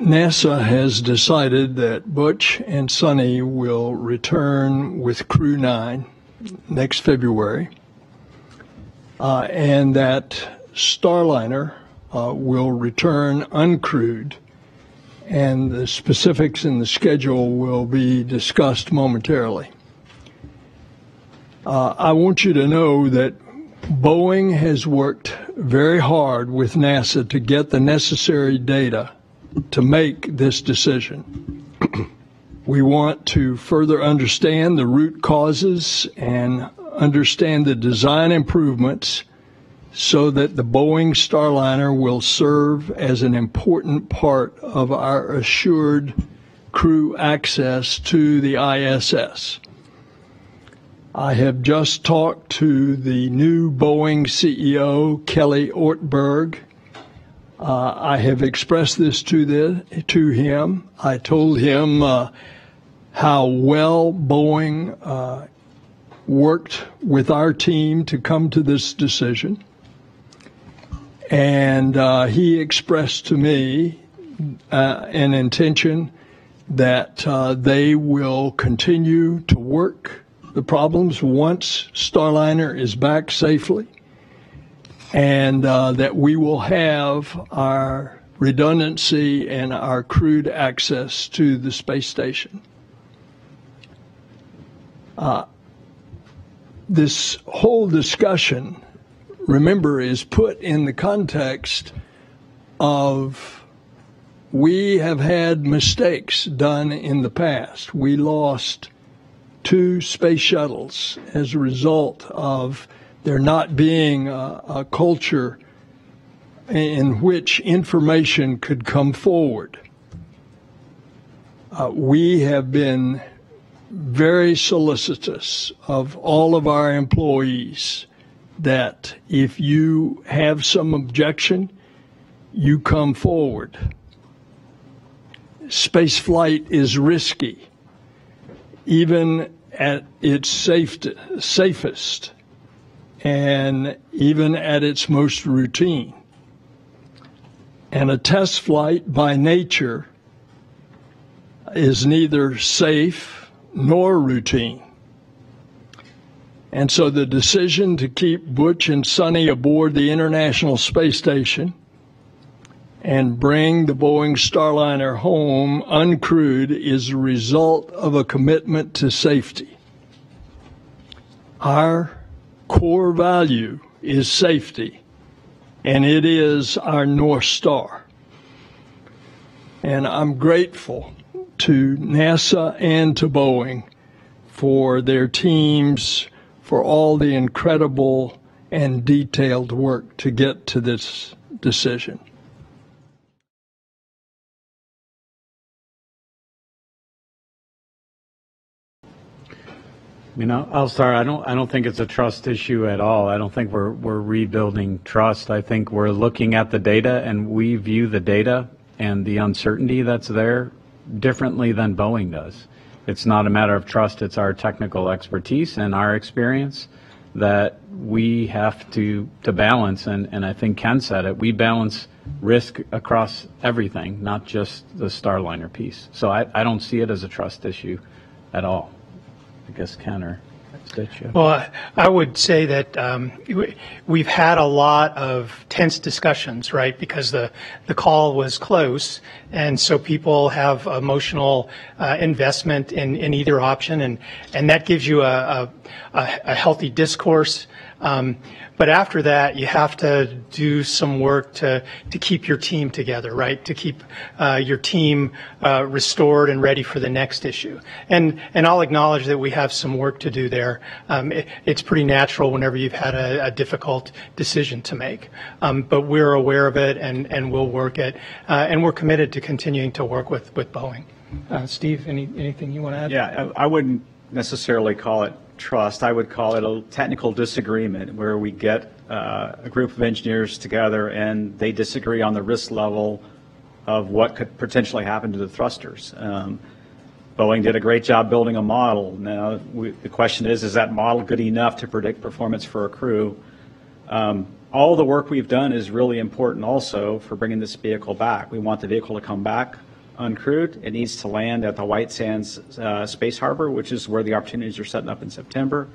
NASA has decided that Butch and Suni will return with Crew 9 next February, uh, and that Starliner uh, will return uncrewed, and the specifics in the schedule will be discussed momentarily. Uh, I want you to know that Boeing has worked very hard with NASA to get the necessary data to make this decision. we want to further understand the root causes and understand the design improvements so that the Boeing Starliner will serve as an important part of our assured crew access to the ISS. I have just talked to the new Boeing CEO, Kelly Ortberg. Uh, I have expressed this to, the, to him. I told him uh, how well Boeing uh, worked with our team to come to this decision. And uh, he expressed to me uh, an intention that uh, they will continue to work the problems once Starliner is back safely, and uh, that we will have our redundancy and our crewed access to the space station. Uh, this whole discussion, remember, is put in the context of we have had mistakes done in the past. We lost two space shuttles as a result of there not being a, a culture in which information could come forward. Uh, we have been very solicitous of all of our employees that if you have some objection, you come forward. Space flight is risky even at its safe, safest and even at its most routine. And a test flight by nature is neither safe nor routine. And so the decision to keep Butch and Suni aboard the International Space Station and bring the Boeing Starliner home uncrewed is a result of a commitment to safety. Our core value is safety, and it is our North Star. And I'm grateful to NASA and to Boeing for their teams, for all the incredible and detailed work to get to this decision. You know, oh, I'll start. I don't. I don't think it's a trust issue at all. I don't think we're we're rebuilding trust. I think we're looking at the data and we view the data and the uncertainty that's there differently than Boeing does. It's not a matter of trust. It's our technical expertise and our experience that we have to to balance. And and I think Ken said it. We balance risk across everything, not just the Starliner piece. So I, I don't see it as a trust issue at all. I guess counter. Well, I would say that um, we've had a lot of tense discussions, right? Because the, the call was close, and so people have emotional uh, investment in, in either option, and, and that gives you a, a, a healthy discourse. Um, but after that, you have to do some work to, to keep your team together, right? To keep uh, your team uh, restored and ready for the next issue. And, and I'll acknowledge that we have some work to do there. Um, it, it's pretty natural whenever you've had a, a difficult decision to make. Um, but we're aware of it and, and we'll work it. Uh, and we're committed to continuing to work with, with Boeing. Uh, Steve, any, anything you want to add? Yeah, I, I wouldn't necessarily call it trust. I would call it a technical disagreement where we get uh, a group of engineers together and they disagree on the risk level of what could potentially happen to the thrusters. Um, Boeing did a great job building a model. Now, we, the question is, is that model good enough to predict performance for a crew? Um, all the work we've done is really important also for bringing this vehicle back. We want the vehicle to come back uncrewed. It needs to land at the White Sands uh, Space Harbor, which is where the opportunities are setting up in September.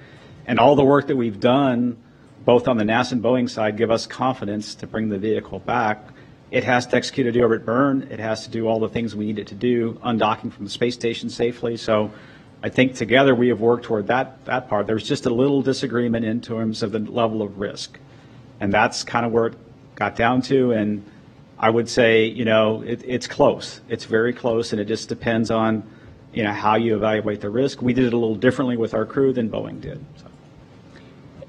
And all the work that we've done, both on the NASA and Boeing side, give us confidence to bring the vehicle back. It has to execute a deorbit burn. It has to do all the things we need it to do, undocking from the space station safely. So I think together we have worked toward that, that part. There's just a little disagreement in terms of the level of risk. And that's kind of where it got down to. And I would say, you know, it, it's close. It's very close, and it just depends on, you know, how you evaluate the risk. We did it a little differently with our crew than Boeing did. So.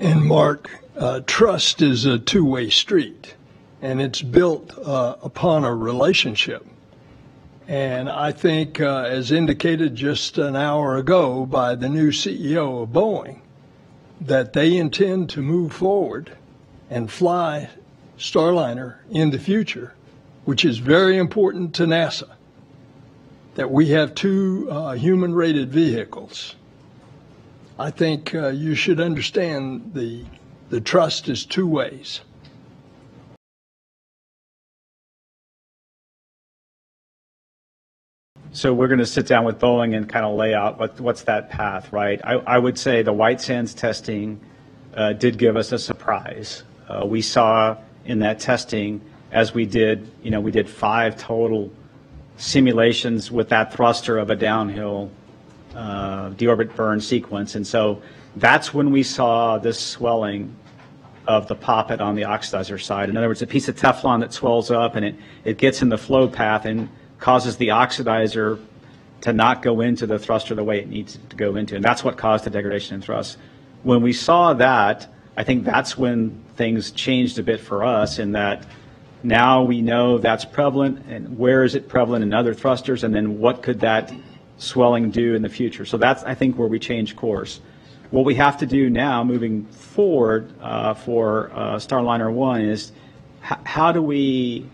And Mark, uh, trust is a two-way street, and it's built uh, upon a relationship. And I think, uh, as indicated just an hour ago by the new CEO of Boeing, that they intend to move forward and fly Starliner in the future, which is very important to NASA. That we have two uh, human rated vehicles. I think uh, you should understand the, the trust is two ways. So we're going to sit down with Boeing and kind of lay out what, what's that path, right? I, I would say the White Sands testing uh, did give us a surprise. Uh, we saw in that testing as we did, you know, we did five total simulations with that thruster of a downhill uh, deorbit burn sequence. And so that's when we saw this swelling of the poppet on the oxidizer side. In other words, a piece of Teflon that swells up and it, it gets in the flow path and causes the oxidizer to not go into the thruster the way it needs to go into. And that's what caused the degradation in thrust. When we saw that, I think that's when things changed a bit for us in that now we know that's prevalent and where is it prevalent in other thrusters and then what could that swelling do in the future. So that's, I think, where we change course. What we have to do now moving forward uh, for uh, Starliner 1 is how do we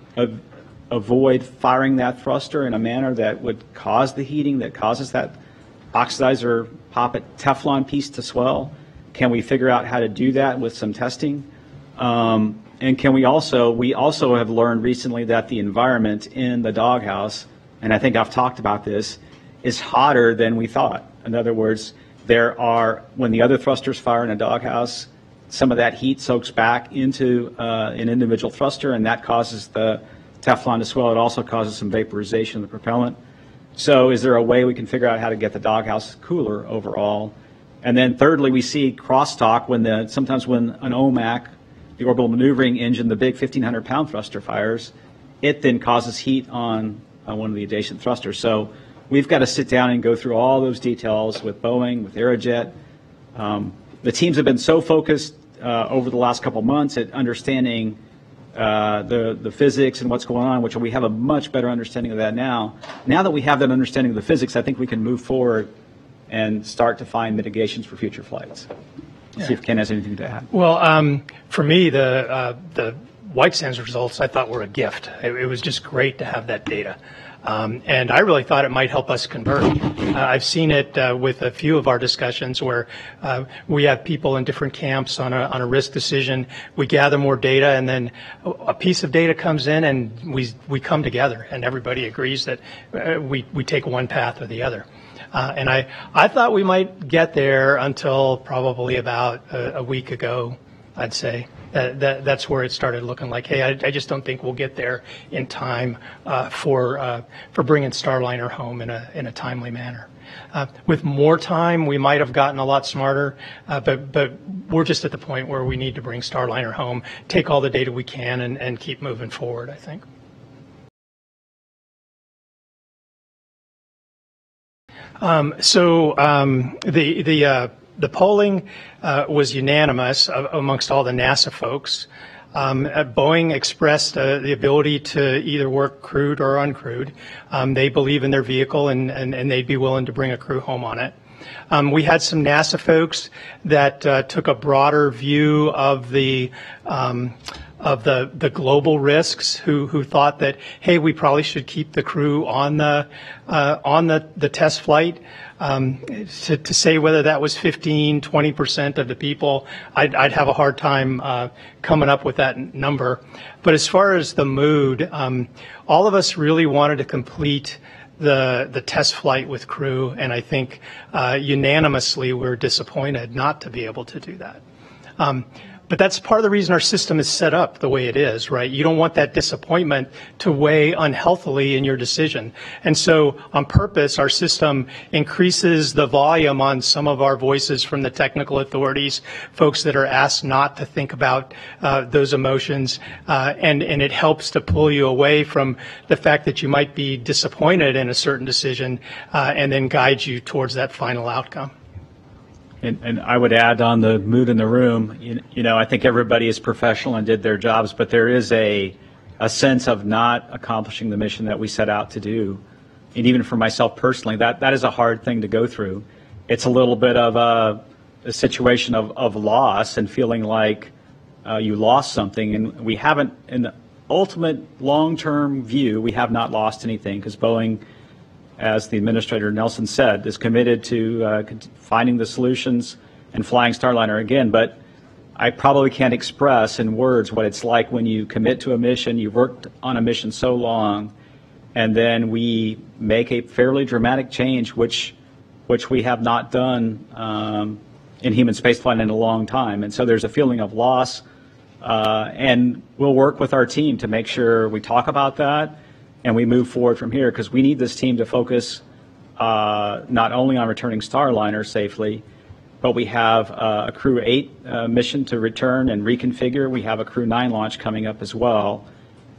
avoid firing that thruster in a manner that would cause the heating that causes that oxidizer poppet Teflon piece to swell? Can we figure out how to do that with some testing? Um, and can we also, we also have learned recently that the environment in the doghouse, and I think I've talked about this, is hotter than we thought. In other words, there are, when the other thrusters fire in a doghouse, some of that heat soaks back into uh, an individual thruster, and that causes the Teflon to swell. It also causes some vaporization of the propellant. So is there a way we can figure out how to get the doghouse cooler overall? And then thirdly, we see crosstalk when the, sometimes when an OMAC, the orbital maneuvering engine, the big 1500 pound thruster fires, it then causes heat on, on one of the adjacent thrusters. So we've got to sit down and go through all those details with Boeing, with Aerojet. Um, the teams have been so focused uh, over the last couple months at understanding uh, the, the physics and what's going on, which we have a much better understanding of that now. Now that we have that understanding of the physics, I think we can move forward and start to find mitigations for future flights. Yeah. See if Ken has anything to add. Well, um, for me, the uh, the White Sands results I thought were a gift. It, it was just great to have that data. Um, and I really thought it might help us convert. Uh, I've seen it uh, with a few of our discussions where uh, we have people in different camps on a, on a risk decision. We gather more data, and then a piece of data comes in, and we we come together, and everybody agrees that uh, we we take one path or the other. Uh, and I, I thought we might get there until probably about a, a week ago, I'd say. That, that, that's where it started looking like, hey, I, I, just don't think we'll get there in time uh, for uh, for bringing Starliner home in a in a timely manner. Uh, with more time, we might have gotten a lot smarter, uh, but but we're just at the point where we need to bring Starliner home, take all the data we can, and, and keep moving forward. I think. Um, so um, the the uh, the polling uh, was unanimous amongst all the NASA folks. Um, uh, Boeing expressed uh, the ability to either work crewed or uncrewed. Um, they believe in their vehicle and, and, and, they'd be willing to bring a crew home on it. Um, we had some NASA folks that uh, took a broader view of the um, of the, the global risks who, who thought that, hey, we probably should keep the crew on the, uh, on the, the test flight. Um, to, to, say whether that was 15, 20% of the people, I'd, I'd have a hard time uh, coming up with that number. But as far as the mood, um, all of us really wanted to complete the the test flight with crew, and I think uh, unanimously we're disappointed not to be able to do that. Um, but that's part of the reason our system is set up the way it is, right? You don't want that disappointment to weigh unhealthily in your decision. And so on purpose, our system increases the volume on some of our voices from the technical authorities, folks that are asked not to think about uh, those emotions. Uh, and, and it helps to pull you away from the fact that you might be disappointed in a certain decision uh, and then guide you towards that final outcome. And, and, I would add on the mood in the room, you, you, know, I think everybody is professional and did their jobs, but there is a, a sense of not accomplishing the mission that we set out to do. And even for myself personally, that, that is a hard thing to go through. It's a little bit of a, a situation of, of loss and feeling like uh, you lost something. And we haven't, in the ultimate long term view, we have not lost anything because Boeing as the Administrator Nelson said, is committed to uh, finding the solutions and flying Starliner again. But I probably can't express in words what it's like when you commit to a mission, you've worked on a mission so long, and then we make a fairly dramatic change, which, which we have not done um, in human spaceflight in a long time. And so there's a feeling of loss. Uh, and we'll work with our team to make sure we talk about that and we move forward from here because we need this team to focus uh, not only on returning Starliner safely, but we have uh, a Crew 8 uh, mission to return and reconfigure. We have a Crew 9 launch coming up as well,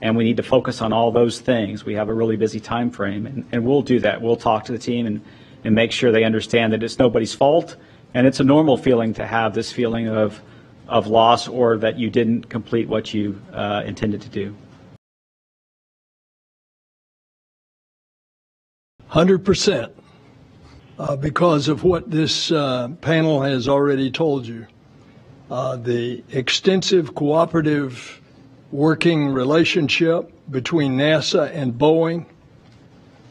and we need to focus on all those things. We have a really busy time frame, and, and we'll do that. We'll talk to the team and, and make sure they understand that it's nobody's fault, and it's a normal feeling to have this feeling of, of loss or that you didn't complete what you uh, intended to do. 100% uh, because of what this uh, panel has already told you. Uh, the extensive cooperative working relationship between NASA and Boeing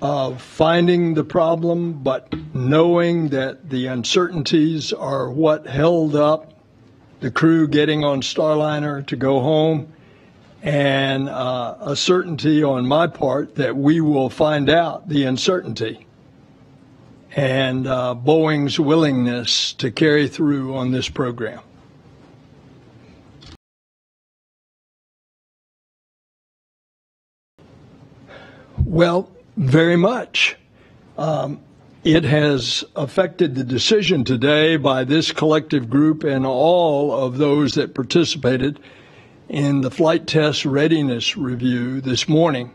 of finding the problem, but knowing that the uncertainties are what held up the crew getting on Starliner to go home and uh, a certainty on my part that we will find out the uncertainty and uh, Boeing's willingness to carry through on this program. Well, very much. Um, it has affected the decision today by this collective group and all of those that participated in the flight test readiness review this morning.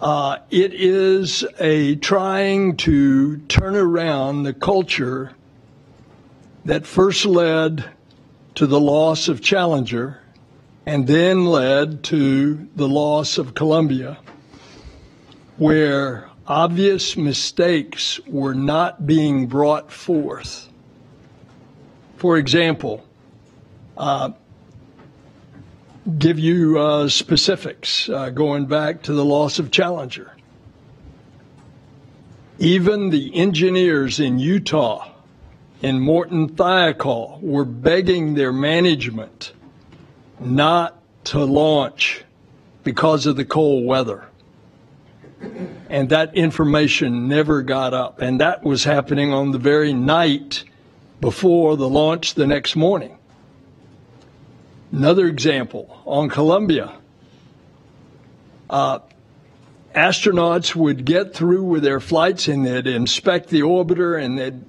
Uh, it is a trying to turn around the culture that first led to the loss of Challenger and then led to the loss of Columbia, where obvious mistakes were not being brought forth. For example, uh, give you uh, specifics uh, going back to the loss of Challenger. Even the engineers in Utah, in Morton Thiokol, were begging their management not to launch because of the cold weather. And that information never got up. And that was happening on the very night before the launch the next morning. Another example on Columbia. Uh, astronauts would get through with their flights and they'd inspect the orbiter and they'd,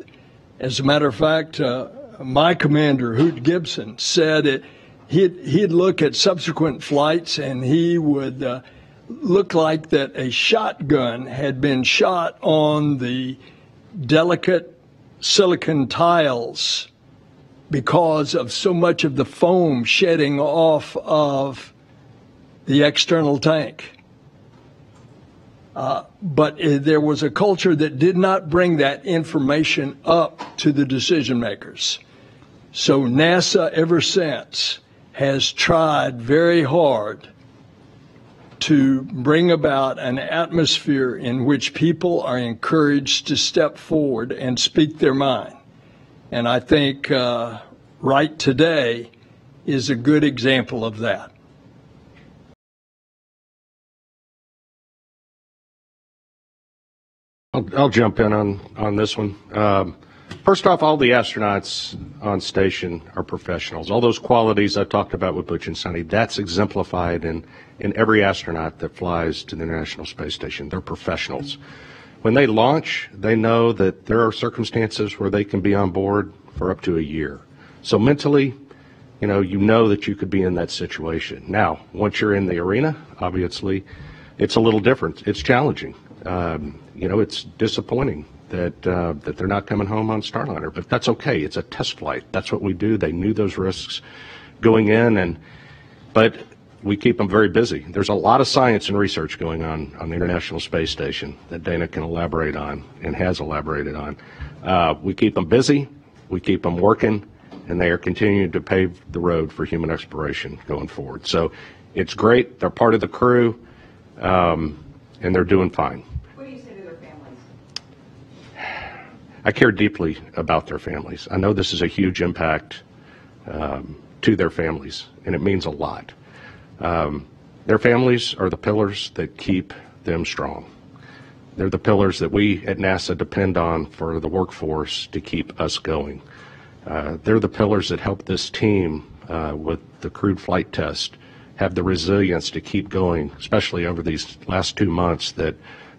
as a matter of fact, uh, my commander, Hoot Gibson, said it, he'd, he'd look at subsequent flights and he would uh, look like that a shotgun had been shot on the delicate silicon tiles because of so much of the foam shedding off of the external tank. Uh, but uh, there was a culture that did not bring that information up to the decision makers. So NASA, ever since, has tried very hard to bring about an atmosphere in which people are encouraged to step forward and speak their mind. And I think uh, right today is a good example of that. I'll, I'll jump in on, on this one. Um, first off, all the astronauts on station are professionals. All those qualities I talked about with Butch and Suni, that's exemplified in, in every astronaut that flies to the International Space Station. They're professionals. When they launch, they know that there are circumstances where they can be on board for up to a year. So mentally, you know, you know that you could be in that situation. Now, once you're in the arena, obviously, it's a little different. It's challenging. Um, you know, it's disappointing that uh, that they're not coming home on Starliner, but that's okay. It's a test flight. That's what we do. They knew those risks going in, and but we keep them very busy. There's a lot of science and research going on on the International Space Station that Dana can elaborate on and has elaborated on. Uh, we keep them busy. We keep them working, and they are continuing to pave the road for human exploration going forward. So it's great. They're part of the crew, um, and they're doing fine. What do you say to their families? I care deeply about their families. I know this is a huge impact um, to their families, and it means a lot. Um, their families are the pillars that keep them strong. They're the pillars that we at NASA depend on for the workforce to keep us going. Uh, they're the pillars that help this team uh, with the crewed flight test have the resilience to keep going, especially over these last two months that,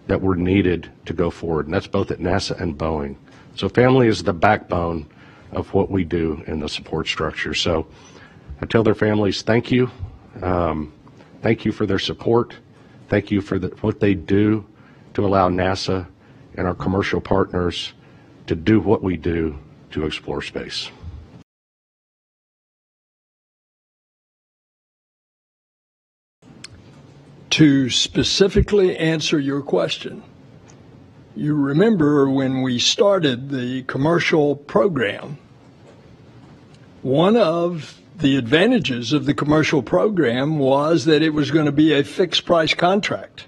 that were needed to go forward. And that's both at NASA and Boeing. So family is the backbone of what we do in the support structure. So I tell their families, thank you. Um, thank you for their support. Thank you for the, what they do to allow NASA and our commercial partners to do what we do to explore space. To specifically answer your question, you remember when we started the commercial program, one of the advantages of the commercial program was that it was going to be a fixed price contract.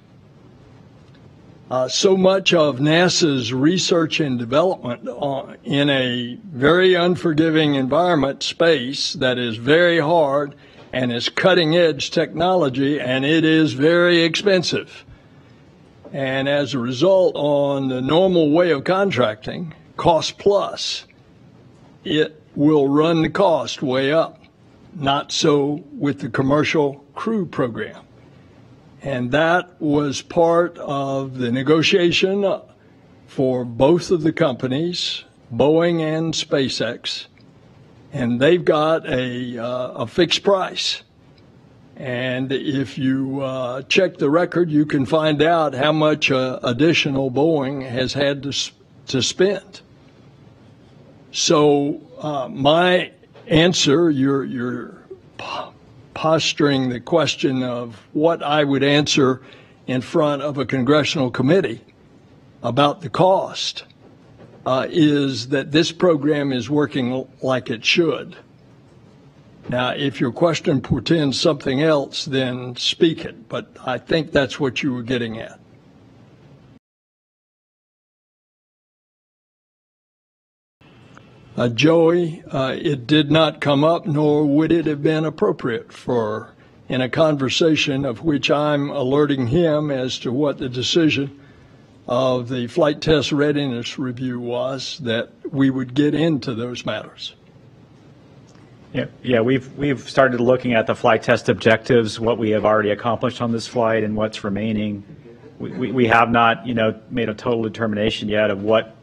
Uh, so much of NASA's research and development uh, in a very unforgiving environment space that is very hard and is cutting edge technology and it is very expensive. And as a result, on the normal way of contracting, cost plus, it will run the cost way up. Not so with the commercial crew program. And that was part of the negotiation for both of the companies, Boeing and SpaceX. And they've got a, uh, a fixed price. And if you uh, check the record, you can find out how much uh, additional Boeing has had to, to spend. So uh, my answer, you're, you're posturing the question of what I would answer in front of a congressional committee about the cost, uh, is that this program is working like it should. Now, if your question portends something else, then speak it, but I think that's what you were getting at. Uh, Joey, uh, it did not come up, nor would it have been appropriate for in a conversation of which I'm alerting him as to what the decision of the flight test readiness review was, that we would get into those matters. Yeah, yeah, we've we've started looking at the flight test objectives, what we have already accomplished on this flight, and what's remaining. We, we, we have not, you know, made a total determination yet of what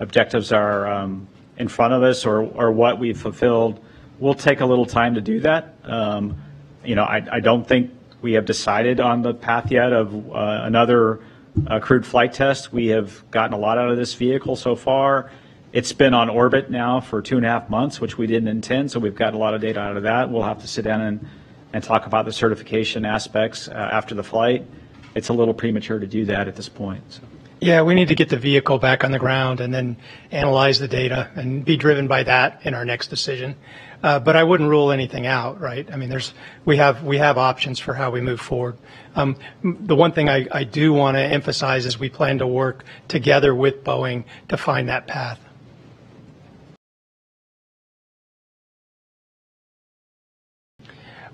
objectives are um, in front of us or or what we've fulfilled. We'll take a little time to do that. Um, you know, I, I don't think we have decided on the path yet of uh, another uh, crewed flight test. We have gotten a lot out of this vehicle so far. It's been on orbit now for two and a half months, which we didn't intend, so we've got a lot of data out of that. We'll have to sit down and, and talk about the certification aspects uh, after the flight. It's a little premature to do that at this point. So. Yeah, we need to get the vehicle back on the ground and then analyze the data and be driven by that in our next decision. Uh, but I wouldn't rule anything out, right? I mean, there's we have we have options for how we move forward. Um, the one thing I, I do want to emphasize is we plan to work together with Boeing to find that path.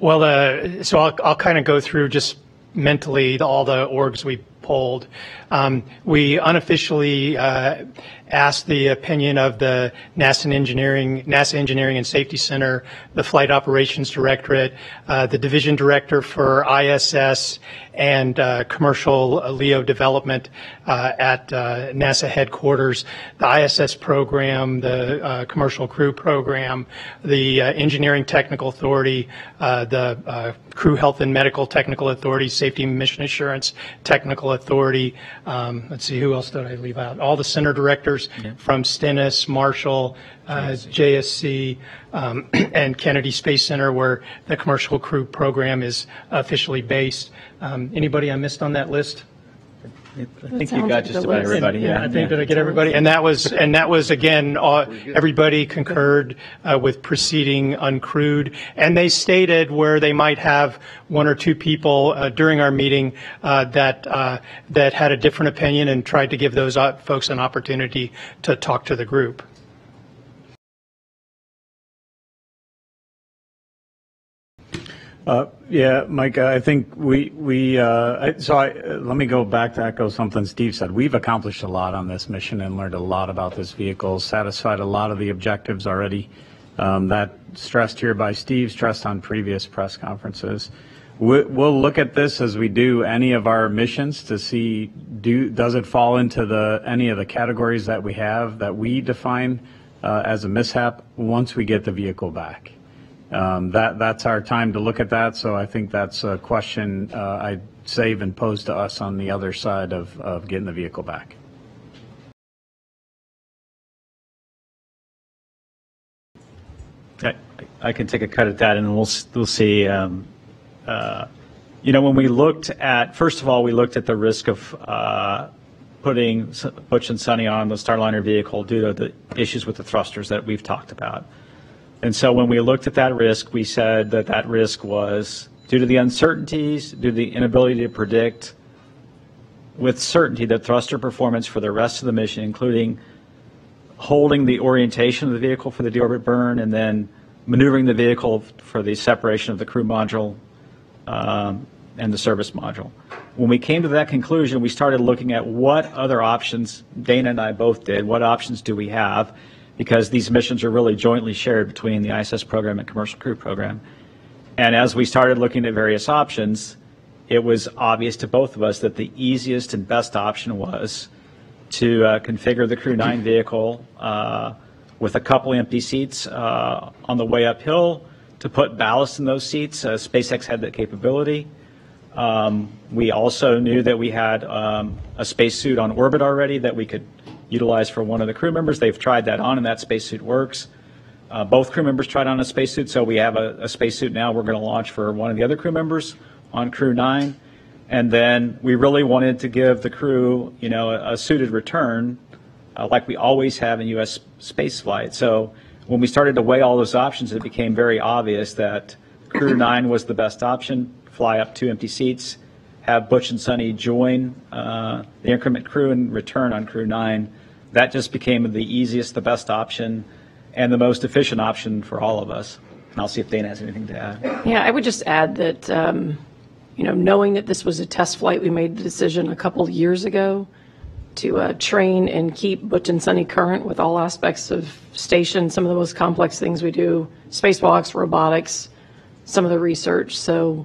Well, uh, so I'll, I'll kind of go through just mentally all the orgs we polled. Um, we unofficially uh, asked the opinion of the NASA Engineering, NASA Engineering and Safety Center, the Flight Operations Directorate, uh, the Division Director for ISS, and uh, Commercial LEO Development uh, at uh, NASA headquarters, the ISS program, the uh, Commercial Crew Program, the Engineering Technical Authority, the Crew Health and Medical Technical Authority, Safety Mission Assurance Technical Authority. Um, let's see, who else did I leave out? All the center directors from Stennis, Marshall, uh, JSC, um, and Kennedy Space Center, where the Commercial Crew Program is officially based. Um, anybody I missed on that list? I think you sounds got like just the about list. everybody, yeah. I think, did I get everybody? And that was, and that was, again, uh, everybody concurred uh, with proceeding uncrewed. And they stated where they might have one or two people uh, during our meeting uh, that, uh, that had a different opinion and tried to give those uh, folks an opportunity to talk to the group. Yeah, Mike, I think we, we, uh, so uh, let me go back to echo something Steve said. We've accomplished a lot on this mission and learned a lot about this vehicle, satisfied a lot of the objectives already. Um, That stressed here by Steve, stressed on previous press conferences. We- We'll look at this as we do any of our missions to see, do, does it fall into the, any of the categories that we have, that we define uh, as a mishap, once we get the vehicle back? Um, That, that's our time to look at that, so I think that's a question uh, I'd say even posed to us on the other side of, of getting the vehicle back. I I can take a cut at that, and we'll, we'll see. um, uh, You know, when we looked at, first of all, we looked at the risk of uh, putting Butch and Suni on the Starliner vehicle due to the issues with the thrusters that we've talked about. And so when we looked at that risk, we said that that risk was due to the uncertainties, due to the inability to predict with certainty the thruster performance for the rest of the mission, including holding the orientation of the vehicle for the deorbit burn and then maneuvering the vehicle for the separation of the crew module um, and the service module. When we came to that conclusion, we started looking at what other options, Dana and I both did, what options do we have? Because these missions are really jointly shared between the ISS program and commercial crew program. And as we started looking at various options, it was obvious to both of us that the easiest and best option was to uh, configure the Crew 9 vehicle uh, with a couple empty seats uh, on the way uphill to put ballast in those seats. Uh, SpaceX had that capability. Um, We also knew that we had um, a spacesuit on orbit already that we could utilize for one of the crew members. They've tried that on, and that spacesuit works. Uh, Both crew members tried on a spacesuit, so we have a a spacesuit now we're going to launch for one of the other crew members on Crew 9. And then we really wanted to give the crew, you know, a a suited return, uh, like we always have in U.S. space flight. So when we started to weigh all those options, it became very obvious that Crew 9 was the best option, fly up two empty seats, have Butch and Suni join uh, the increment crew and return on Crew 9. That just became the easiest, the best option, and the most efficient option for all of us. And I'll see if Dana has anything to add. Yeah, I would just add that, um, you know, knowing that this was a test flight, we made the decision a couple years ago to uh, train and keep Butch and Suni current with all aspects of station, some of the most complex things we do, spacewalks, robotics, some of the research. So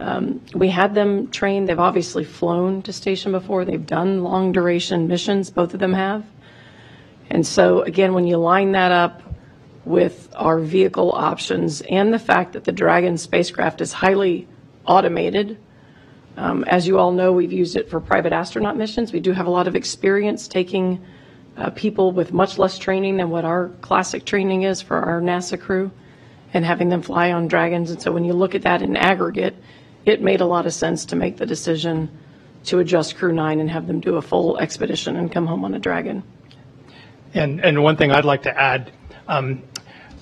um, we had them trained. They've obviously flown to station before. They've done long duration missions, both of them have. And so, again, when you line that up with our vehicle options and the fact that the Dragon spacecraft is highly automated, um, as you all know, we've used it for private astronaut missions. We do have a lot of experience taking uh, people with much less training than what our classic training is for our NASA crew and having them fly on Dragons. And so when you look at that in aggregate, it made a lot of sense to make the decision to adjust Crew 9 and have them do a full expedition and come home on a Dragon. And, and one thing I'd like to add, um,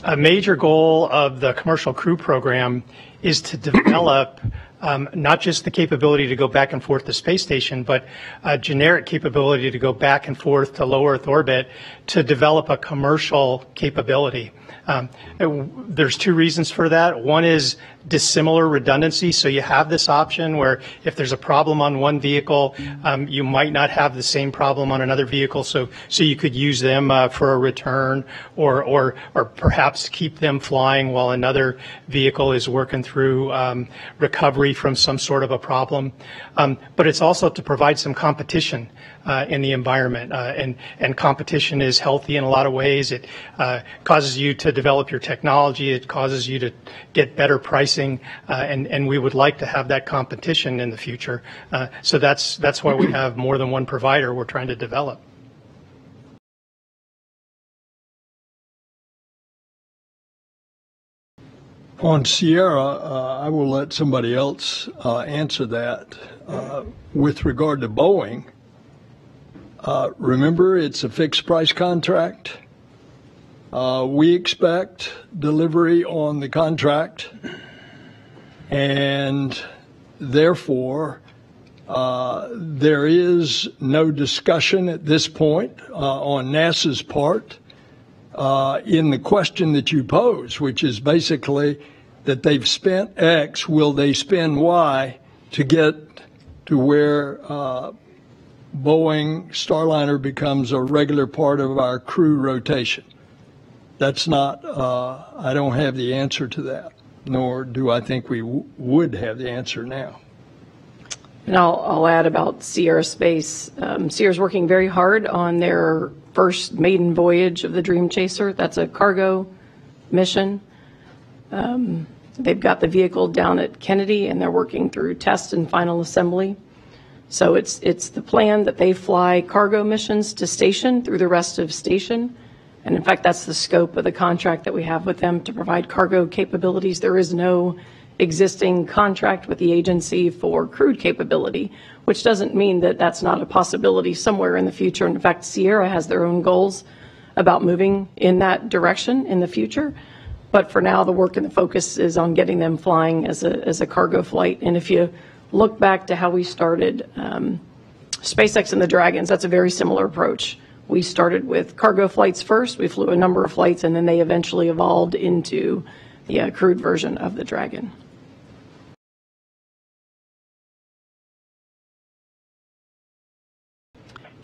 a major goal of the commercial crew program is to develop um, not just the capability to go back and forth to space station, but a generic capability to go back and forth to low Earth orbit to develop a commercial capability. Um, there's two reasons for that. One is dissimilar redundancy. So you have this option where if there's a problem on one vehicle, um, you might not have the same problem on another vehicle. So, so you could use them uh, for a return or, or, or perhaps keep them flying while another vehicle is working through um, recovery from some sort of a problem. Um, but it's also to provide some competition uh, in the environment. Uh, and, and competition is healthy in a lot of ways. It uh, causes you to develop your technology. It causes you to get better pricing. Uh, and, and we would like to have that competition in the future. Uh, so that's, that's why we have more than one provider we're trying to develop. On Sierra, uh, I will let somebody else uh, answer that. Uh, with regard to Boeing, uh, remember, it's a fixed price contract. Uh, we expect delivery on the contract, and therefore, uh, there is no discussion at this point uh, on NASA's part uh, in the question that you pose, which is basically that they've spent X, will they spend Y to get to where uh, Boeing Starliner becomes a regular part of our crew rotation. That's not, uh, I don't have the answer to that, nor do I think we w- would have the answer now. And I'll, I'll add about Sierra Space. Um, Sierra's working very hard on their first maiden voyage of the Dream Chaser. That's a cargo mission. Um, they've got the vehicle down at Kennedy and they're working through test and final assembly. So it's, it's the plan that they fly cargo missions to station through the rest of station. And in fact, that's the scope of the contract that we have with them to provide cargo capabilities. There is no existing contract with the agency for crewed capability, which doesn't mean that that's not a possibility somewhere in the future. In fact, Sierra has their own goals about moving in that direction in the future. But for now, the work and the focus is on getting them flying as a, as a cargo flight. And if you look back to how we started um, SpaceX and the Dragons, that's a very similar approach. We started with cargo flights first. We flew a number of flights, and then they eventually evolved into the uh, crewed version of the Dragon.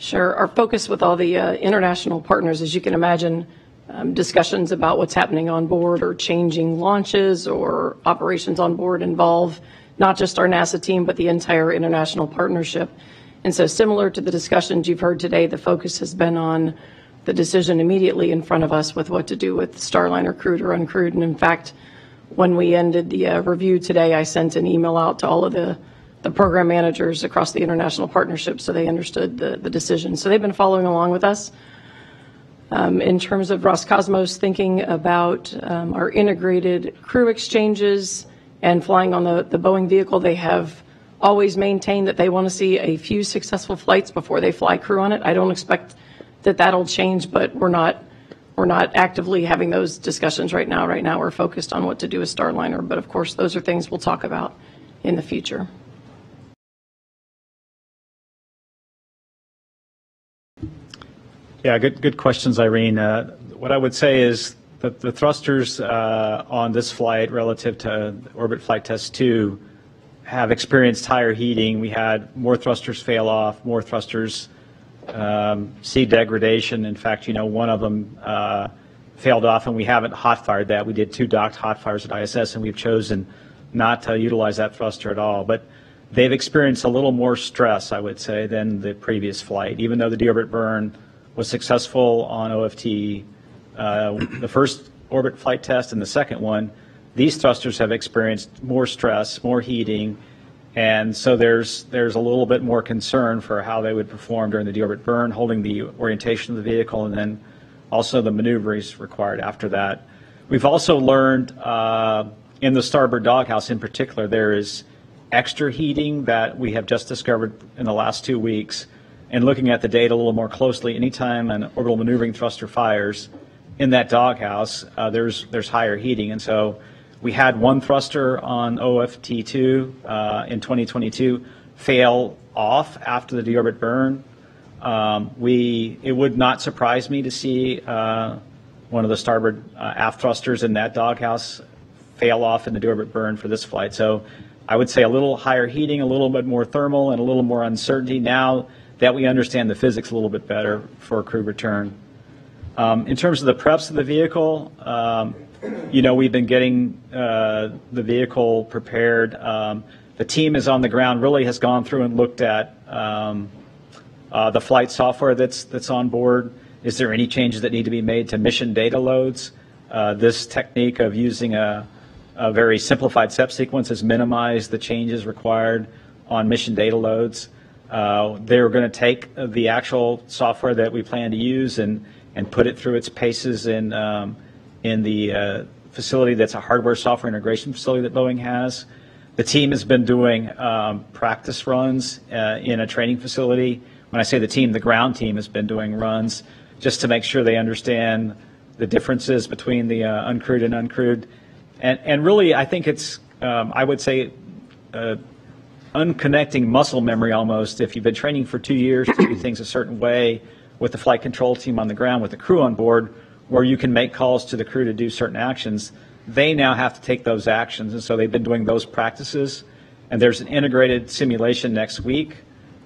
Sure. Our focus with all the uh, international partners, as you can imagine, um, discussions about what's happening on board or changing launches or operations on board involve not just our NASA team, but the entire international partnership. And so similar to the discussions you've heard today, the focus has been on the decision immediately in front of us with what to do with Starliner crewed or uncrewed. And in fact, when we ended the uh, review today, I sent an email out to all of the, the program managers across the international partnership so they understood the, the decision. So they've been following along with us. Um, in terms of Roscosmos thinking about um, our integrated crew exchanges, and flying on the, the Boeing vehicle, they have always maintained that they want to see a few successful flights before they fly crew on it. I don't expect that that'll change, but we're not we're not actively having those discussions right now. Right now, we're focused on what to do with Starliner, but of course, those are things we'll talk about in the future. Yeah, good good questions, Irene. Uh, what I would say is the, the thrusters uh, on this flight relative to Orbit Flight Test 2 have experienced higher heating. We had more thrusters fail off, more thrusters um, see degradation. In fact, you know, one of them uh, failed off, and we haven't hot fired that. We did two docked hot fires at ISS, and we've chosen not to utilize that thruster at all. But they've experienced a little more stress, I would say, than the previous flight. Even though the deorbit burn was successful on OFT, uh, the first orbit flight test and the second one, these thrusters have experienced more stress, more heating, and so there's there's a little bit more concern for how they would perform during the deorbit burn, holding the orientation of the vehicle, and then also the maneuvers required after that. We've also learned uh, in the starboard doghouse in particular, there is extra heating that we have just discovered in the last two weeks, and looking at the data a little more closely, anytime an orbital maneuvering thruster fires in that doghouse, uh, there's there's higher heating, and so we had one thruster on OFT2 uh, in 2022 fail off after the deorbit burn. Um, we it would not surprise me to see uh, one of the starboard uh, aft thrusters in that doghouse fail off in the deorbit burn for this flight. So I would say a little higher heating, a little bit more thermal, and a little more uncertainty now that we understand the physics a little bit better for crew return. Um, in terms of the preps of the vehicle, um, you know, we've been getting uh, the vehicle prepared. Um, the team is on the ground, really has gone through and looked at um, uh, the flight software that's that's on board. Is there any changes that need to be made to mission data loads? Uh, this technique of using a, a very simplified SEP sequence has minimized the changes required on mission data loads. Uh, they're going to take the actual software that we plan to use and, and put it through its paces in, um, in the uh, facility that's a hardware software integration facility that Boeing has. The team has been doing um, practice runs uh, in a training facility. When I say the team, the ground team has been doing runs just to make sure they understand the differences between the uh, uncrewed and uncrewed. And, and really, I think it's, um, I would say, uh, unconnecting muscle memory almost. If you've been training for two years to do things a certain way with the flight control team on the ground, with the crew on board, where you can make calls to the crew to do certain actions, they now have to take those actions. And so they've been doing those practices. And there's an integrated simulation next week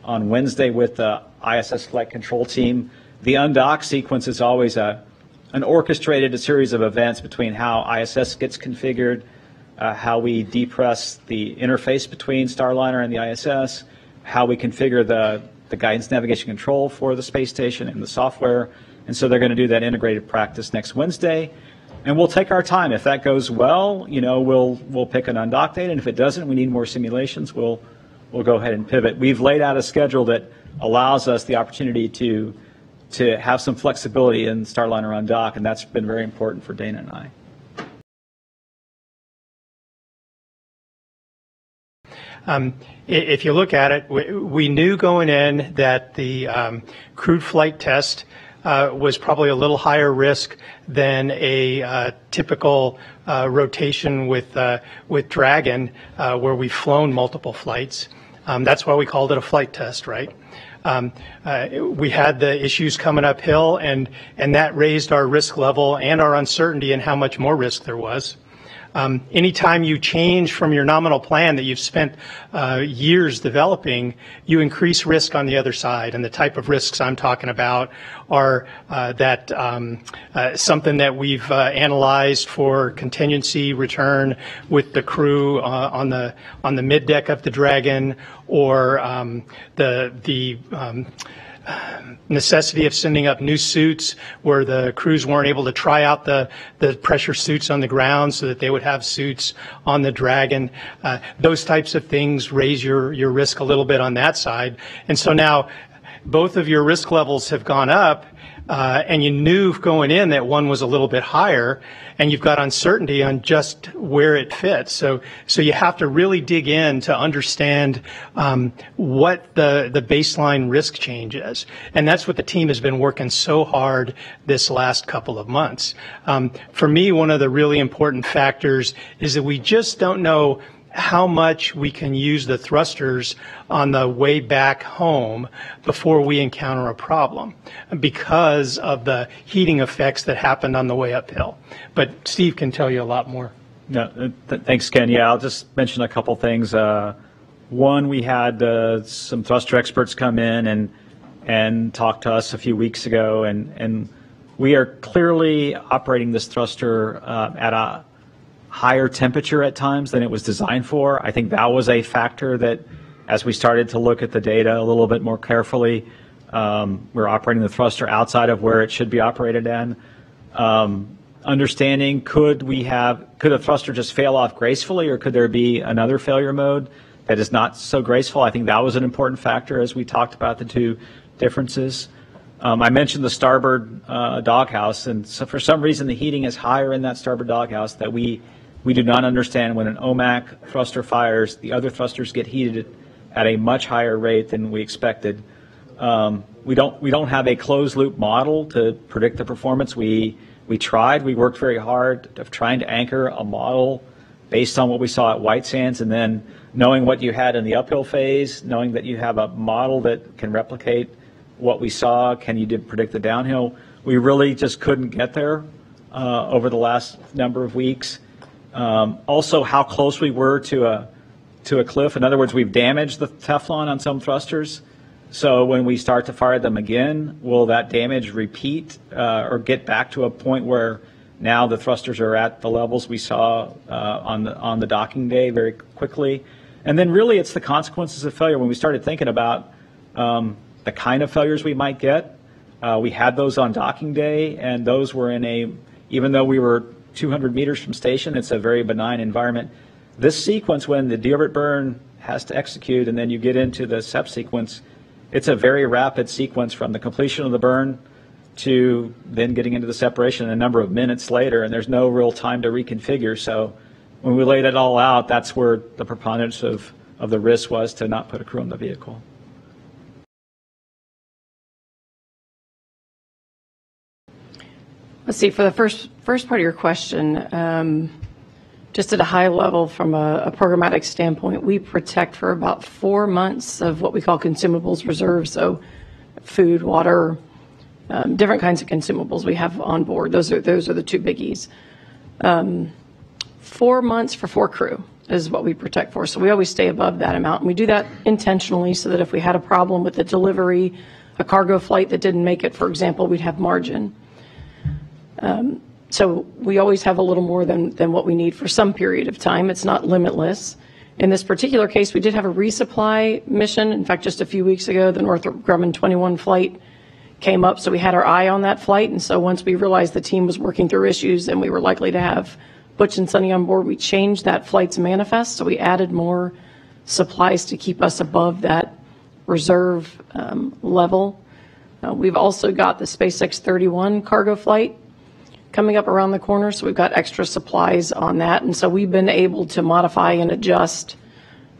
on Wednesday with the ISS flight control team. The undock sequence is always a, an orchestrated series of events between how ISS gets configured, uh, how we depress the interface between Starliner and the ISS, how we configure the, the guidance navigation control for the space station and the software. And so they're going to do that integrated practice next Wednesday. And we'll take our time. If that goes well, you know, we'll we'll pick an undock date. And if it doesn't, we need more simulations. We'll we'll go ahead and pivot. We've laid out a schedule that allows us the opportunity to to have some flexibility in Starliner undock, and that's been very important for Dana and I. if you look at it, we, knew going in that the um, crewed flight test uh, was probably a little higher risk than a uh, typical uh, rotation with with Dragon, where we've flown multiple flights. Um, that's why we called it a flight test, right? Um, we had the issues coming uphill, and and that raised our risk level and our uncertainty in how much more risk there was. Um, anytime you change from your nominal plan that you've spent uh, years developing, you increase risk on the other side. And the type of risks I'm talking about are uh, that um, uh, something that we've uh, analyzed for contingency return with the crew uh, on the on the mid deck of the Dragon, or um, the the necessity of sending up new suits where the crews weren't able to try out the, the pressure suits on the ground so that they would have suits on the Dragon. Uh, those types of things raise your, your risk a little bit on that side. And so now both of your risk levels have gone up uh, and you knew going in that one was a little bit higher, and you've got uncertainty on just where it fits. So, so you have to really dig in to understand um, what the the baseline risk change is, and that's what the team has been working so hard this last couple of months. Um, for me, one of the really important factors is that we just don't know how much we can use the thrusters on the way back home before we encounter a problem because of the heating effects that happened on the way uphill. But Steve can tell you a lot more. Yeah, uh, th- thanks, Ken. Yeah, I'll just mention a couple things. Uh, one, we had uh, some thruster experts come in and and talk to us a few weeks ago, and and we are clearly operating this thruster uh, at a higher temperature at times than it was designed for. I think that was a factor that, as we started to look at the data a little bit more carefully, um, we're operating the thruster outside of where it should be operated in. Um, understanding could we have could a thruster just fail off gracefully, or could there be another failure mode that is not so graceful? I think that was an important factor as we talked about the two differences. Um, I mentioned the starboard uh, doghouse, and so for some reason the heating is higher in that starboard doghouse that we We do not understand when an OMAC thruster fires, the other thrusters get heated at a much higher rate than we expected. Um, we don't we don't have a closed loop model to predict the performance. We we tried. We worked very hard of trying to anchor a model based on what we saw at White Sands, and then knowing what you had in the uphill phase, knowing that you have a model that can replicate what we saw. Can you predict the downhill? We really just couldn't get there uh, over the last number of weeks. Um, also, how close we were to a to a cliff. In other words, we've damaged the Teflon on some thrusters. So when we start to fire them again, will that damage repeat uh, or get back to a point where now the thrusters are at the levels we saw uh, on the on the docking day very quickly? And then really, it's the consequences of failure. When we started thinking about um, the kind of failures we might get, uh, we had those on docking day, and those were in a even though we were 200 meters from station, it's a very benign environment. This sequence, when the deorbit burn has to execute, and then you get into the SEP sequence, it's a very rapid sequence from the completion of the burn to then getting into the separation a number of minutes later, and there's no real time to reconfigure. So when we laid it all out, that's where the preponderance of, of the risk was to not put a crew on the vehicle. Let's see, for the first, first part of your question, um, just at a high level from a, a, programmatic standpoint, we protect for about four months of what we call consumables reserve. So food, water, um, different kinds of consumables we have on board. Those are, those are the two biggies. Um, four months for four crew is what we protect for. So we always stay above that amount. And we do that intentionally so that if we had a problem with the delivery, a cargo flight that didn't make it, for example, we'd have margin. Um, so we always have a little more than, than what we need for some period of time. It's not limitless. In this particular case, we did have a resupply mission. In fact, just a few weeks ago, the Northrop Grumman 21 flight came up, so we had our eye on that flight. And so once we realized the team was working through issues and we were likely to have Butch and Suni on board, we changed that flight's manifest. So we added more supplies to keep us above that reserve um, level. Uh, we've also got the SpaceX 31 cargo flight coming up around the corner, so we've got extra supplies on that. And so we've been able to modify and adjust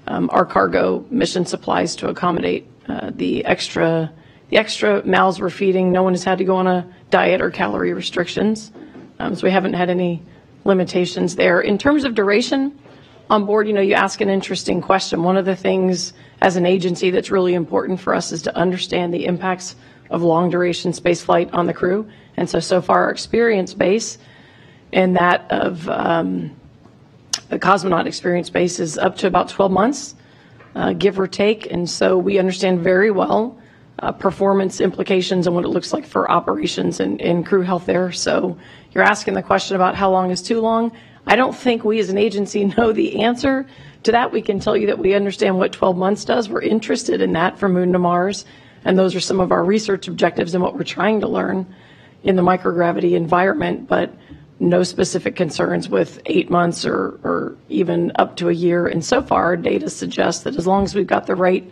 um, our cargo mission supplies to accommodate uh, the extra the extra mouths we're feeding. No one has had to go on a diet or calorie restrictions, um, so we haven't had any limitations there. In terms of duration on board, you know, you ask an interesting question. One of the things as an agency that's really important for us is to understand the impacts of long duration space flight on the crew. And so, so far, our experience base and that of um, the cosmonaut experience base is up to about 12 months, uh, give or take. And so we understand very well uh, performance implications and what it looks like for operations and, and crew health there. So you're asking the question about how long is too long. I don't think we as an agency know the answer to that. We can tell you that we understand what 12 months does. We're interested in that for Moon to Mars. And those are some of our research objectives and what we're trying to learn in the microgravity environment, but no specific concerns with eight months or, or even up to a year. And so far, our data suggests that as long as we've got the right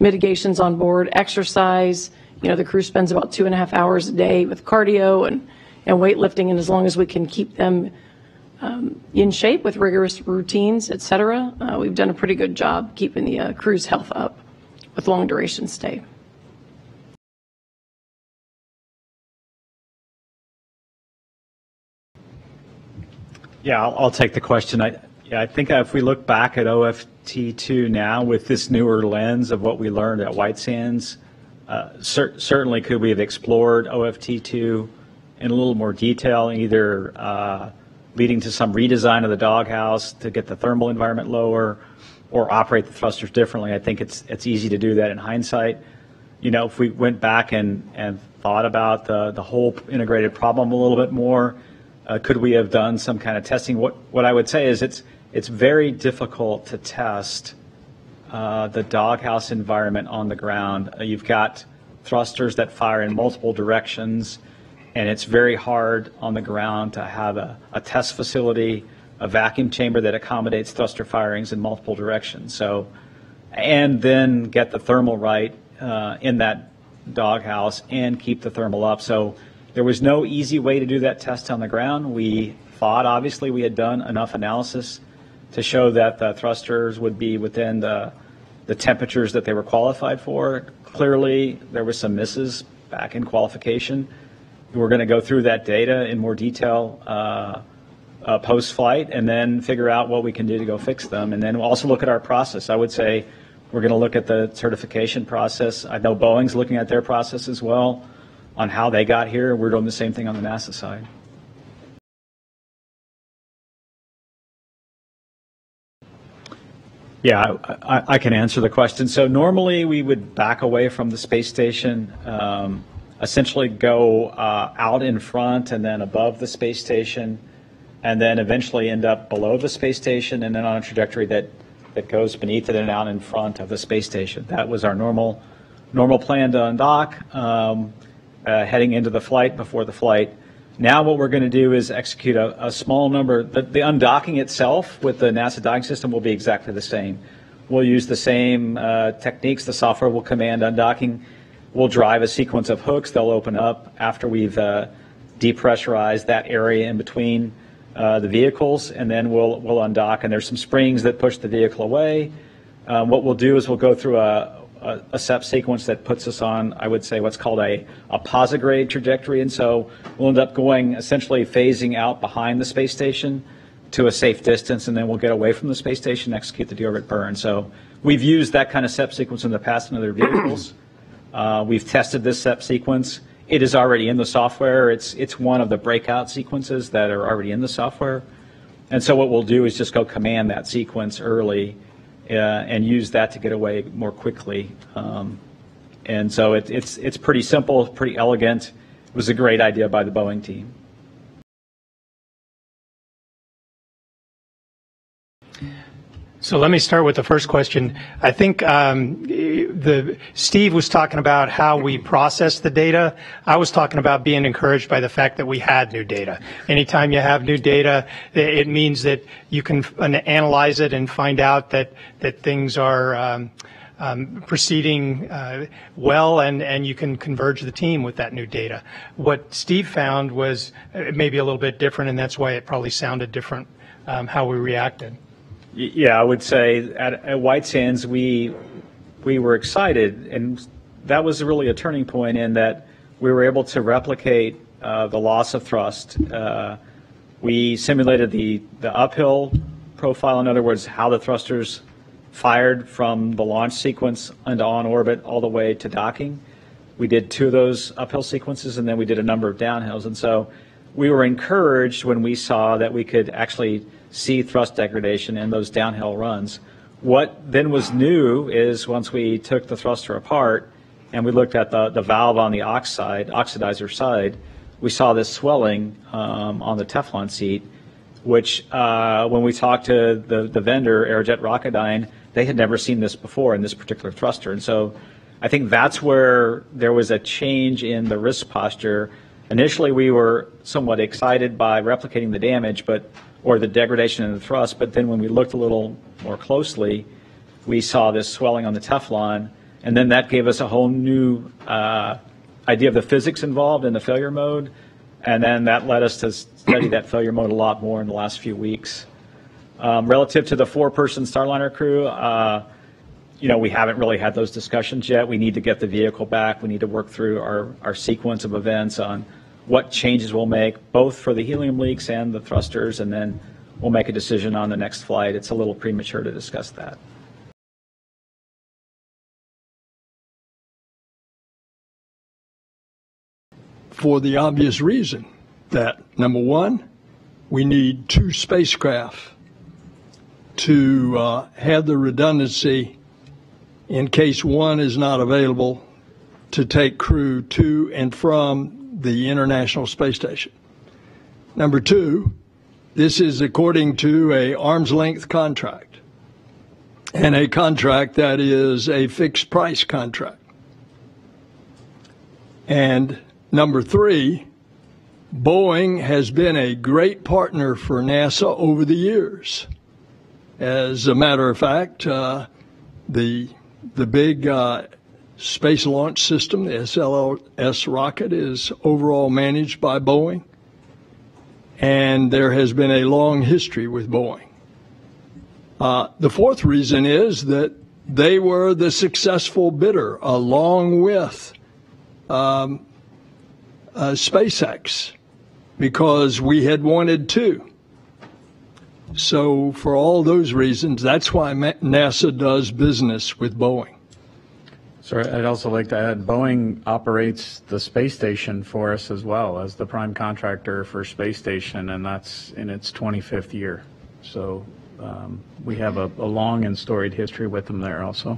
mitigations on board, exercise, you know, the crew spends about two and a half hours a day with cardio and, and weightlifting, and as long as we can keep them um, in shape with rigorous routines, et cetera, uh, we've done a pretty good job keeping the uh, crew's health up with long duration stay. Yeah, I'll, I'll take the question. I, yeah, I think if we look back at OFT2 now with this newer lens of what we learned at White Sands, uh, cer- certainly could we have explored OFT2 in a little more detail, either uh, leading to some redesign of the doghouse to get the thermal environment lower or operate the thrusters differently. I think it's, it's easy to do that in hindsight. You know, if we went back and, and thought about the, the whole integrated problem a little bit more, uh, could we have done some kind of testing? What, what I would say is it's, it's very difficult to test uh, the doghouse environment on the ground. Uh, you've got thrusters that fire in multiple directions, and it's very hard on the ground to have a, a test facility, a vacuum chamber that accommodates thruster firings in multiple directions. So, and then get the thermal right uh, in that doghouse and keep the thermal up. So there was no easy way to do that test on the ground. We thought, obviously, we had done enough analysis to show that the thrusters would be within the, the temperatures that they were qualified for. Clearly, there were some misses back in qualification. We're going to go through that data in more detail uh, uh, post-flight and then figure out what we can do to go fix them. And then we'll also look at our process. I would say we're going to look at the certification process. I know Boeing's looking at their process as well on how they got here. We're doing the same thing on the NASA side. Yeah, I, I, can answer the question. So normally we would back away from the space station, um, essentially go uh, out in front and then above the space station, and then eventually end up below the space station and then on a trajectory that, that goes beneath it and out in front of the space station. That was our normal normal plan to undock, um, uh, heading into the flight before the flight. Now what we're going to do is execute a, a small number. The, the, undocking itself with the NASA docking system will be exactly the same. We'll use the same uh, techniques. The software will command undocking. We'll drive a sequence of hooks. They'll open up after we've uh, depressurized that area in between uh, the vehicles, and then we'll, we'll undock. And there's some springs that push the vehicle away. Um, what we'll do is we'll go through a, a, a SEP sequence that puts us on, I would say, what's called a, a posigrade trajectory. And so we'll end up going essentially phasing out behind the space station to a safe distance, and then we'll get away from the space station and execute the deorbit burn. So we've used that kind of SEP sequence in the past in other vehicles. Uh, we've tested this SEP sequence. It is already in the software. It's, it's one of the breakout sequences that are already in the software. And so what we'll do is just go command that sequence early uh, and use that to get away more quickly. Um, and so it, it's, it's pretty simple, pretty elegant. It was a great idea by the Boeing team. So let me start with the first question. I think um, the Steve was talking about how we process the data. I was talking about being encouraged by the fact that we had new data. Anytime you have new data, it means that you can analyze it and find out that that things are. Um, um, proceeding uh, well, and, and you can converge the team with that new data. What Steve found was uh, maybe a little bit different, and that's why it probably sounded different um, how we reacted. Yeah, I would say at, at White Sands we we were excited, and that was really a turning point in that we were able to replicate uh, the loss of thrust. Uh, we simulated the the uphill profile, in other words, how the thrusters fired from the launch sequence and on orbit all the way to docking. We did two of those uphill sequences, and then we did a number of downhills, and so we were encouraged when we saw that we could actually see thrust degradation in those downhill runs. What then was new is once we took the thruster apart and we looked at the, the valve on the oxide, oxidizer side, we saw this swelling um, on the Teflon seat, which uh, when we talked to the, the vendor, Aerojet Rocketdyne, they had never seen this before in this particular thruster. And so I think that's where there was a change in the wrist posture. Initially, we were somewhat excited by replicating the damage, but or the degradation in the thrust. But then when we looked a little more closely, we saw this swelling on the Teflon, and then that gave us a whole new uh, idea of the physics involved in the failure mode, and then that led us to study that failure mode a lot more in the last few weeks. Um, relative to the four-person Starliner crew, uh, you know, we haven't really had those discussions yet. We need to get the vehicle back. We need to work through our, our sequence of events on what changes we'll make, both for the helium leaks and the thrusters, and then we'll make a decision on the next flight. It's a little premature to discuss that. For the obvious reason that, number one, we need two spacecraft to uh, have the redundancy in case one is not available to take crew to and from the International Space Station. Number two, this is according to a arm's length contract and a contract that is a fixed price contract. And number three, Boeing has been a great partner for NASA over the years. As a matter of fact, uh, the the big uh, Space Launch System, the SLS rocket, is overall managed by Boeing. and there has been a long history with Boeing. Uh, the fourth reason is that they were the successful bidder along with um, uh, SpaceX because we had wanted to. So, for all those reasons, that's why NASA does business with Boeing. So I'd also like to add, Boeing operates the space station for us as well as the prime contractor for space station, and that's in its 25th year. So um, we have a, a long and storied history with them there also.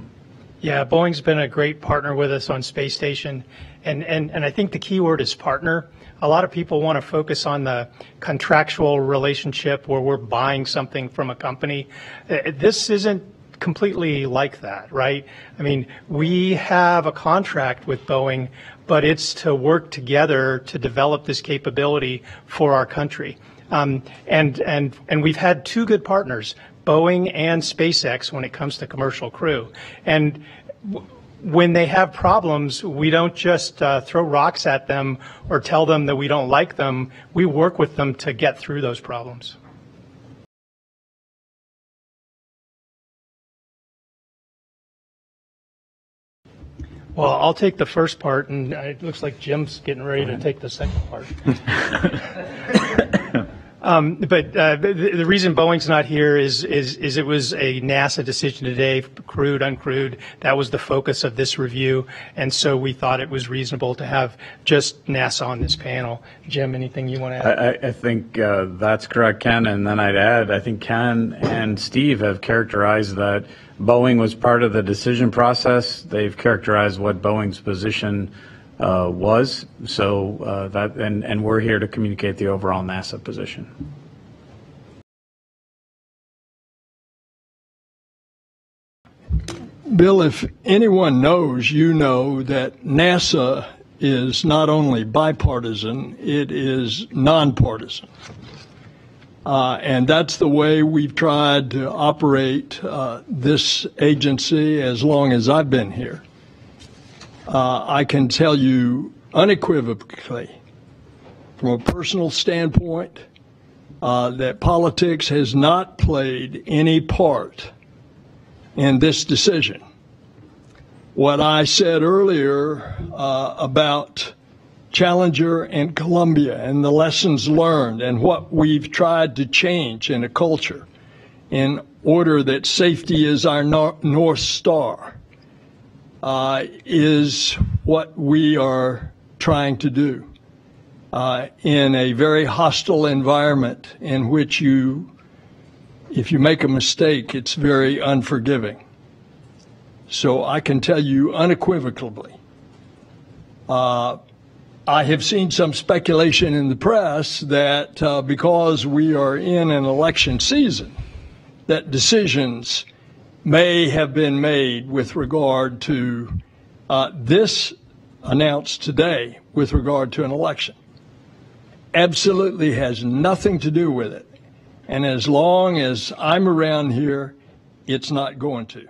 Yeah, Boeing's been a great partner with us on space station, and, and, and I think the key word is partner. A lot of people want to focus on the contractual relationship where we're buying something from a company. Uh, this isn't completely like that, right? I mean, we have a contract with Boeing, but it's to work together to develop this capability for our country. Um, and, and, and we've had two good partners, Boeing and SpaceX, when it comes to commercial crew. And w- when they have problems, we don't just uh, throw rocks at them or tell them that we don't like them. We work with them to get through those problems. Well, I'll take the first part, and it looks like Jim's getting ready to take the second part. Um, but uh, the, reason Boeing's not here is, it was a NASA decision today, crewed, uncrewed. That was the focus of this review, and so we thought it was reasonable to have just NASA on this panel. Jim, anything you want to add? I, think uh, that's correct, Ken. And then I'd add, I think Ken and Steve have characterized that Boeing was part of the decision process. They've characterized what Boeing's position uh, was. So uh, that and, and we're here to communicate the overall NASA position. Bill, if anyone knows, you know that NASA is not only bipartisan, it is nonpartisan. Uh, and that's the way we've tried to operate uh, this agency as long as I've been here uh, I can tell you unequivocally, from a personal standpoint, uh, that politics has not played any part in this decision. What I said earlier uh, about Challenger and Columbia and the lessons learned and what we've tried to change in a culture in order that safety is our North Star uh, is what we are trying to do uh, in a very hostile environment in which you, if you make a mistake, it's very unforgiving. So I can tell you unequivocally, uh, I have seen some speculation in the press that uh, because we are in an election season, that decisions may have been made with regard to uh, this announced today with regard to an election. Absolutely has nothing to do with it. And as long as I'm around here, it's not going to.